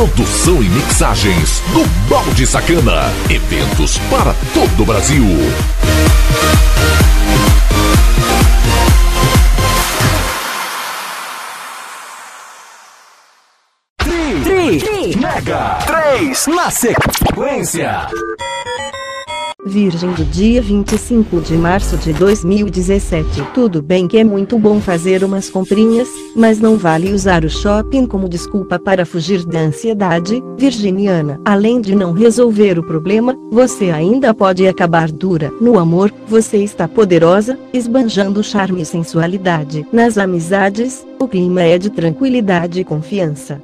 Produção e mixagens do Balde Sacana. Eventos para todo o Brasil. Tri, tri, mega, três na sequência. Virgem do dia 25 de março de 2017. Tudo bem que é muito bom fazer umas comprinhas, mas não vale usar o shopping como desculpa para fugir da ansiedade, virginiana. Além de não resolver o problema, você ainda pode acabar dura. No amor, você está poderosa, esbanjando charme e sensualidade. Nas amizades, o clima é de tranquilidade e confiança.